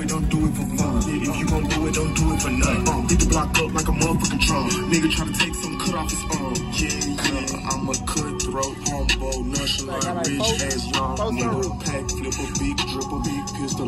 do it, don't do it for fun. If you gon' do it, don't do it for nothing. Uh, hit the block up like a motherfucking drum. Nigga try to take some cut off his arm. Yeah, yeah, I'm a cutthroat, humble, nonchalant, bitch, ass long. nigga. Pack, flip a big, drip a big pistol.